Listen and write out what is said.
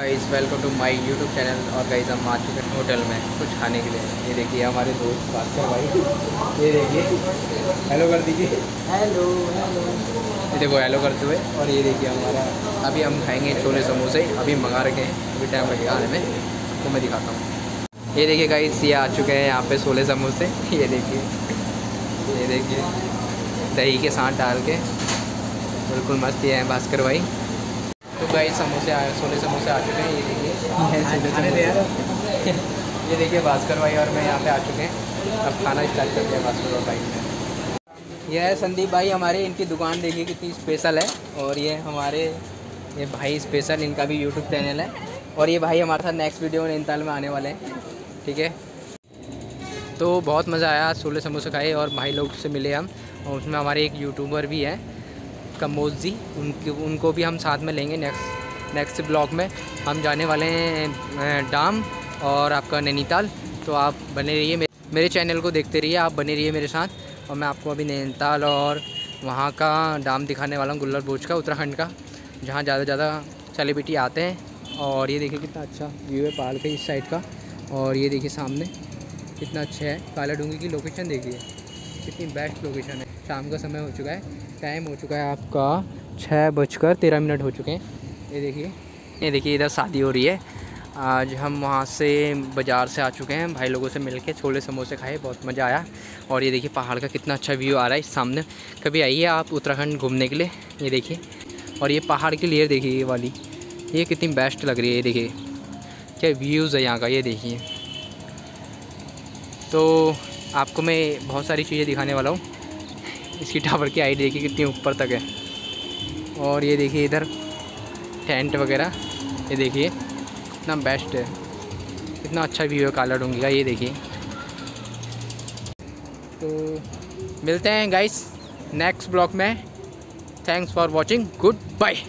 Guys welcome to my YouTube channel और guys हम आ चुके हैं होटल में कुछ खाने के लिए। ये देखिए हमारे दोस्त भास्कर भाई। ये देखिए हेलो कर दीजिए। हेलो हेलो ये देखो हेलो करते हुए। और ये देखिए हमारा अभी हम खाएँगे छोले समोसे। अभी मंगा रखे हैं। अभी टाइम लगेगा आने में। तो मैं दिखाता हूँ। ये देखिए गाइस ये आ चुके हैं यहाँ पे छोले समोसे। ये देखिए ये देखिए। दही के साथ डाल के। बिल्कुल मस्त ये हैं भास्कर भाई। तो गाइस समोसे आए छोले समोसे आ चुके हैं ये देखिए। ये देखिए भास्कर भाई और मैं यहाँ पे आ चुके हैं। अब खाना स्टार्ट करते हैं भास्कर और भाई ने यह है संदीप भाई हमारे इनकी दुकान देखिए कितनी स्पेशल है। और ये हमारे ये भाई स्पेशल इनका भी यूट्यूब चैनल है। और ये भाई हमारे साथ नेक्स्ट वीडियो में नैनीताल में आने वाले हैं। ठीक है? तो बहुत मज़ा आया छोले समोसे खाए और भाई लोग से मिले हम। और उसमें हमारे एक यूट्यूबर भी हैं। कमोज जी उनके उनको भी हम साथ में लेंगे नेक्स्ट नेक्स्ट ब्लॉग में। हम जाने वाले हैं डाम और आपका नैनीताल। तो आप बने रहिए मेरे चैनल को देखते रहिए, आप बने रहिए मेरे साथ। और मैं आपको अभी नैनीताल और वहाँ का डाम दिखाने वाला हूँ, गुल्लर बोझ का, उत्तराखंड का, जहाँ ज़्यादा ज़्यादा सेलिब्रिटी आते हैं। और ये देखिए कितना अच्छा व्यू है पहाड़ के इस साइड का। और ये देखिए सामने, कितना अच्छा है। काला डूँगी की लोकेशन देखिए। कितनी बेस्ट लोकेशन है। शाम का समय हो चुका है टाइम हो चुका है आपका छः बजकर तेरह मिनट हो चुके हैं। ये देखिए ये देखिए, इधर शादी हो रही है। आज हम वहाँ से बाज़ार से आ चुके हैं, भाई लोगों से मिल के छोले समोसे खाए, बहुत मज़ा आया। और ये देखिए, पहाड़ का कितना अच्छा व्यू आ रहा है इस सामने। कभी आइए आप उत्तराखंड घूमने के लिए, ये देखिए। और ये पहाड़ की लेयर देखिए, ये वाली। ये कितनी बेस्ट लग रही है, ये देखिए। क्या व्यूज़ है यहाँ का, ये देखिए। तो आपको मैं बहुत सारी चीज़ें दिखाने वाला हूँ। इसकी टावर की हाइट देखिए कितनी ऊपर तक है। और ये देखिए इधर टेंट वगैरह, ये देखिए इतना बेस्ट है। इतना अच्छा व्यू है काला डूँगी का ये देखिए। तो मिलते हैं गाइस नेक्स्ट ब्लॉग में। Thanks for watching goodbye